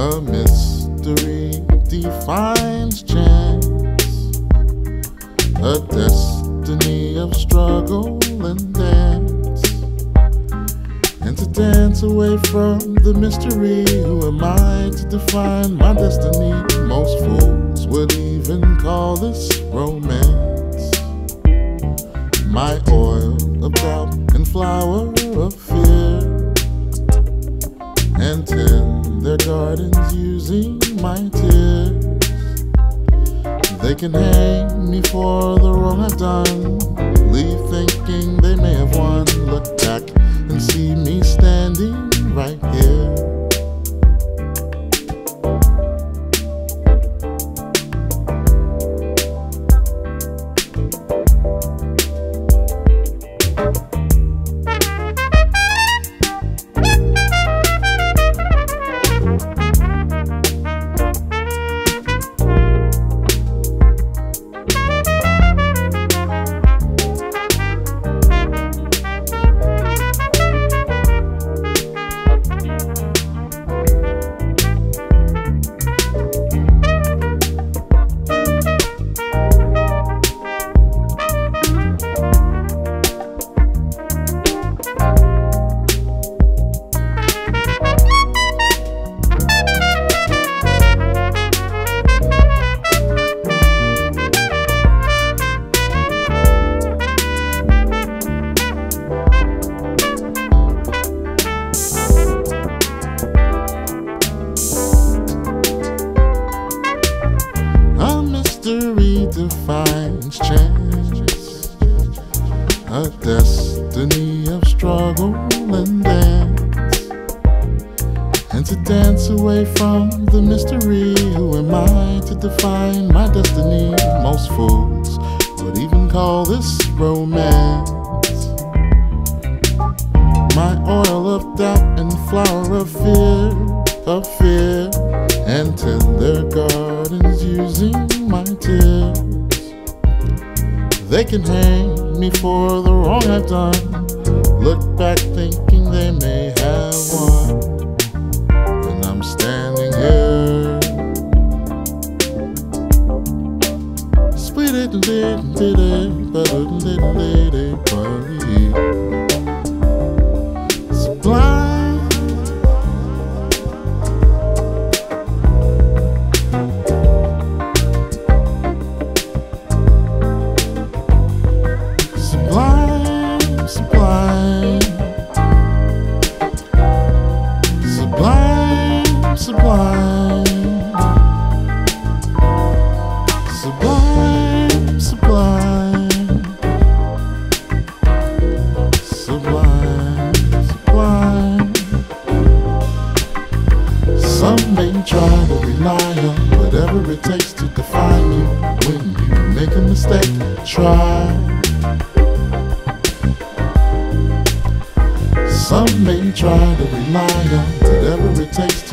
A mystery defines chance, a destiny of struggle and dance. And to dance away from the mystery, who am I to define my destiny? Most fools would even call this romance. My oil of doubt and flower gardens using my tears. They can hang me for the wrong I've done. Leave thinking defines chance, a destiny of struggle and dance. And to dance away from the mystery, who am I to define my destiny? Most fools would even call this romance. My oil of doubt and flower of fear, of fear, and tend their gardens using my tears. They can hang me for the wrong I've done. Look back thinking they may have won. And I'm standing here. Sweet did it, but did did whatever it takes to define you. When you make a mistake, try. Some may try to rely on whatever it takes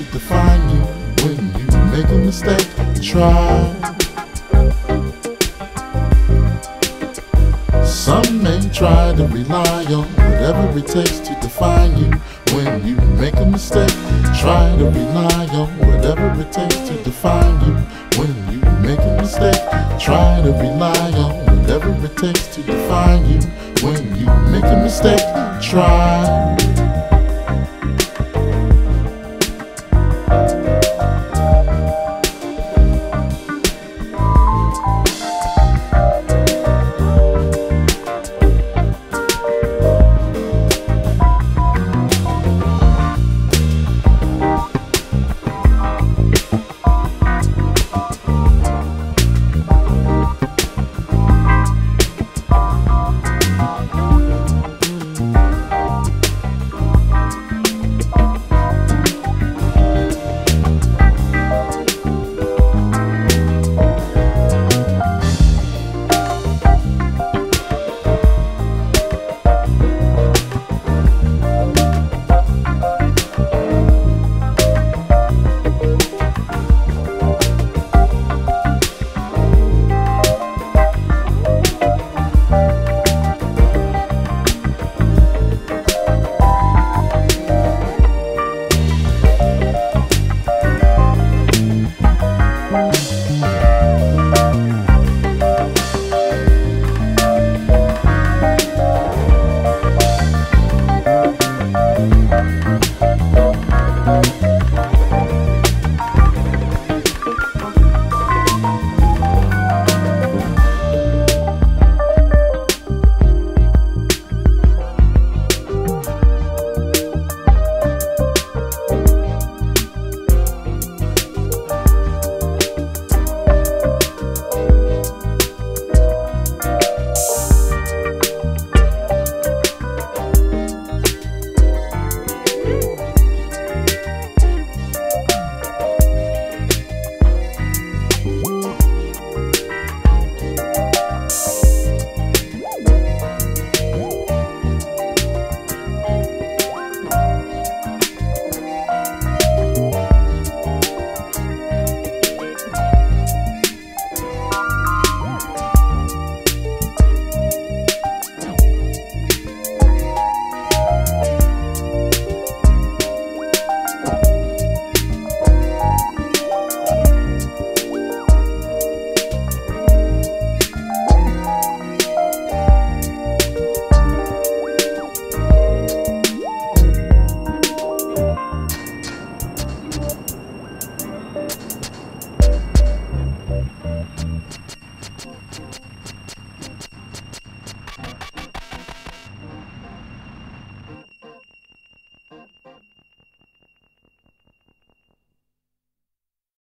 make a mistake, try to rely on whatever it takes to define you. When you make a mistake, try to rely on whatever it takes to define you. When you make a mistake, try. t t